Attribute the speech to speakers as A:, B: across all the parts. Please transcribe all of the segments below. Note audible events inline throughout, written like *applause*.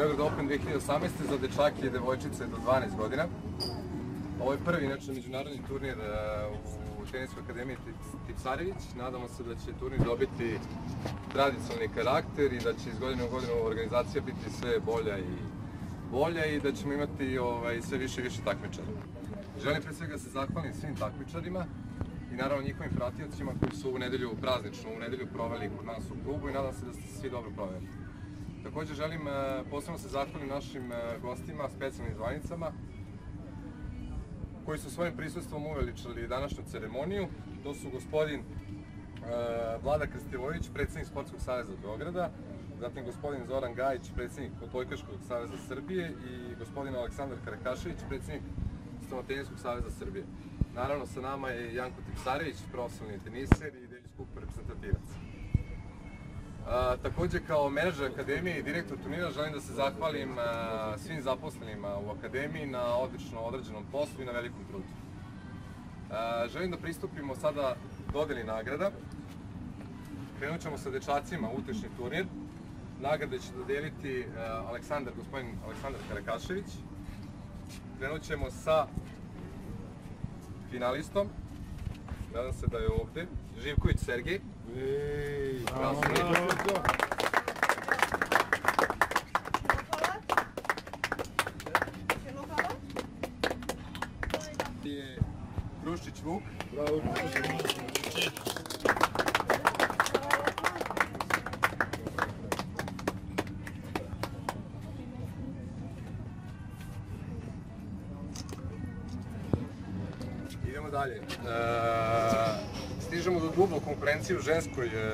A: Beograd Open 2018. za dečake i devojčice do 12 godina. Ovo je prvi inače, međunarodni turnir e, u Teniskoj akademiji Tipsarević. Nadamo se da će turnir dobiti tradicionalni karakter i da će iz godine u godinu organizacija biti sve bolja i bolja i da ćemo imati ovaj, sve više i više takmičara. Želim pre svega da se zahvalim svim takmičarima i naravno njihovim pratiocima koji su ovu nedelju prazničnu, ovu nedelju proveli kod nas u klubu i nadam se da ste svi dobro proveli. Takođe želim e, posebno se zahvalim našim e, gostima, specijalnim zvanicama, koji su svojim prisustvom uveličali današnju ceremoniju. To su gospodin e, Vlada Krstivović, predsednik Sportskog saveza Beograda, zatim gospodin Zoran Gajić, predsednik Odbojkaškog saveza Srbije i gospodin Aleksandar Karakašević, predsednik Stonoteniskog saveza Srbije. Naravno, sa nama je Janko Tipsarević, profesionalni teniser i Deljus Kup reprezentativac. Takođe, kao menadžer Akademije i direktor turnira želim da se zahvalim svim zaposlenima u Akademiji na odlično odrađenom poslu i na velikom trudu. Želim da pristupimo sada dodeli nagrada. Krenut ćemo sa dečacima u utešnji turnir. Nagrade će dodeliti Aleksandar, gospodin Aleksandar Karakašević. Krenut ćemo sa finalistom. Nadam se da je ovde. Živković Sergej.
B: Ej,
A: Bravo. je Kruščić Vuk.
B: Bravo.
A: Idemo dalje. E, stižemo do dublu konkurenciju u ženskoj, e,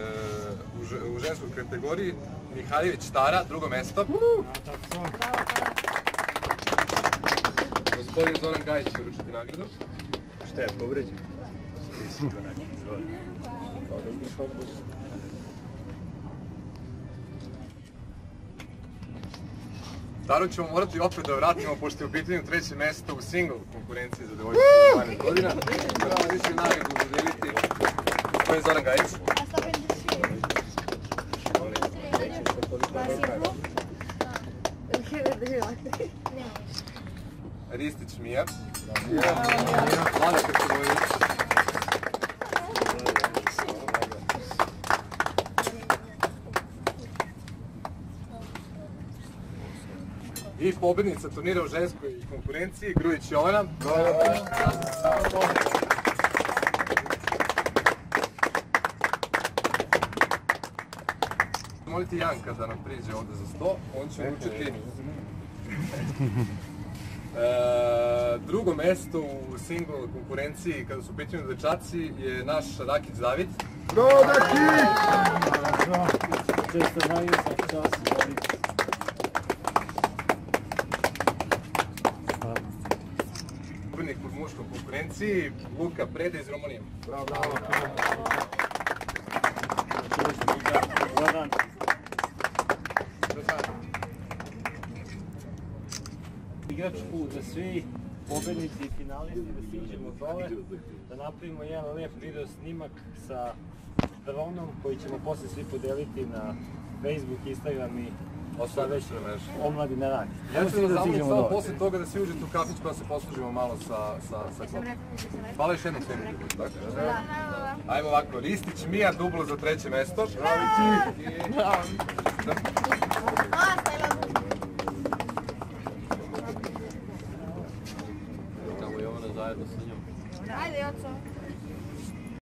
A: u, ž- u ženskoj kategoriji. Mihajlović Tara, drugo mesto. Gospodin Zoran Gajić će uručiti nagradu.
B: Šta je povređen?
A: Taru ćemo morati opet da vratimo, pošto je u pitanju treće mesto u single konkurenciji za do 12 godina. Pravo više nagradu dodeliti gospodin Zoran Gajić. Ristić Mija. Vlada Krkovović. I pobednica turnira u ženskoj konkurenciji, Grujić Jovana. Moliti Janka da nam priđe ovde za sto, on će učiti *laughs* E, drugo mesto u single konkurenciji kada su pitanju dečaci je naš Rakić David.
B: Bravo, Daki!
C: Često znaju sa časom.
A: Muškoj konkurenciji, Luka Preda iz Rumunije.
B: Bravo, bravo.
C: Igrač u za svi pobednici i finalisti da stižemo dole, da napravimo jedan lep video snimak sa dronom koji ćemo posle svi podeliti na Facebook, Instagram i šta već omladina radi.
A: Ja ću da zamolim
C: stižemo
A: samo posle toga da svi uđete u kafić pa da se poslužimo malo sa, sa, sa klopom. Hvala još jednom svim. Tako? Ajmo ovako, Ristić Mija, dublo za treće mesto.
D: Tamo je ona zajedno sa njom.
E: Ajde, Joco.